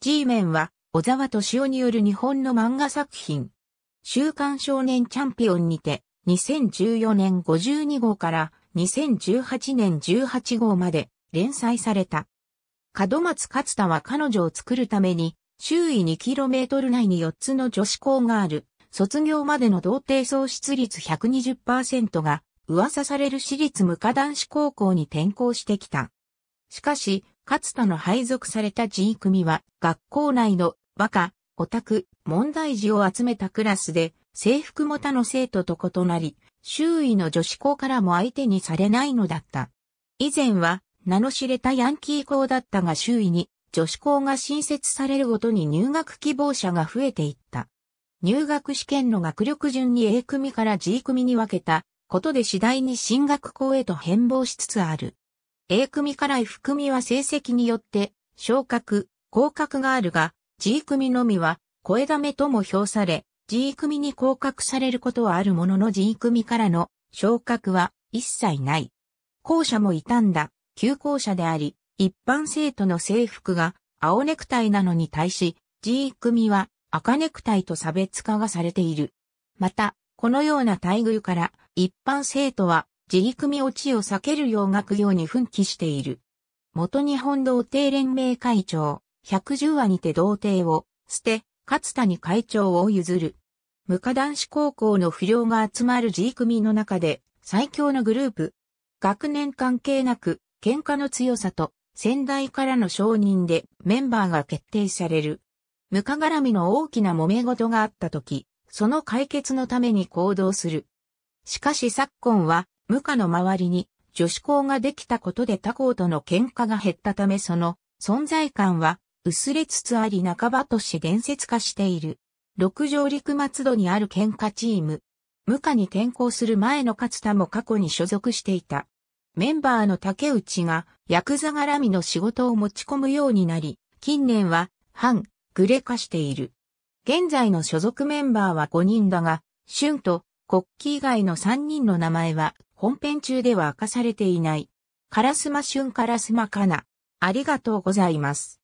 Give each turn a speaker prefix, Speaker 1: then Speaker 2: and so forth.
Speaker 1: G メンは小沢敏夫による日本の漫画作品。週刊少年チャンピオンにて2014年52号から2018年18号まで連載された。門松勝田は彼女を作るために周囲 2km 内に4つの女子校がある。卒業までの童貞喪失率120%が噂される私立無科男子高校に転校してきた。しかし、勝田の配属された G 組は学校内のバカ、オタク、問題児を集めたクラスで制服も他の生徒と異なり、周囲の女子校からも相手にされないのだった。以前は名の知れたヤンキー校だったが周囲に女子校が新設されるごとに入学希望者が増えていった。入学試験の学力順に A 組から G 組に分けたことで次第に進学校へと変貌しつつある。A 組から F 組は成績によって昇格、降格があるが、G 組のみは声ダメとも評され、G 組に降格されることはあるものの G 組からの昇格は一切ない。校舎も傷んだ、旧校舎であり、一般生徒の制服が青ネクタイなのに対し、G 組は赤ネクタイと差別化がされている。また、このような待遇から一般生徒は自組落ちを避けるよう学業に奮起している。元日本童貞連盟会長、110話にて童貞を捨て、勝田に会長を譲る。無科男子高校の不良が集まる G 組の中で最強のグループ。学年関係なく喧嘩の強さと先代からの承認でメンバーが決定される。無化絡みの大きな揉め事があった時、その解決のために行動する。しかし昨今は、無化の周りに女子校ができたことで他校との喧嘩が減ったためその存在感は薄れつつあり半ばとし伝説化している。六条陸松戸にある喧嘩チーム。無化に転校する前の勝田も過去に所属していた。メンバーの竹内がヤクザ絡みの仕事を持ち込むようになり、近年は反グレ化している。現在の所属メンバーは5人だが、春と国旗以外の3人の名前は本編中では明かされていない。カラスマ春カラスマカナ。ありがとうございます。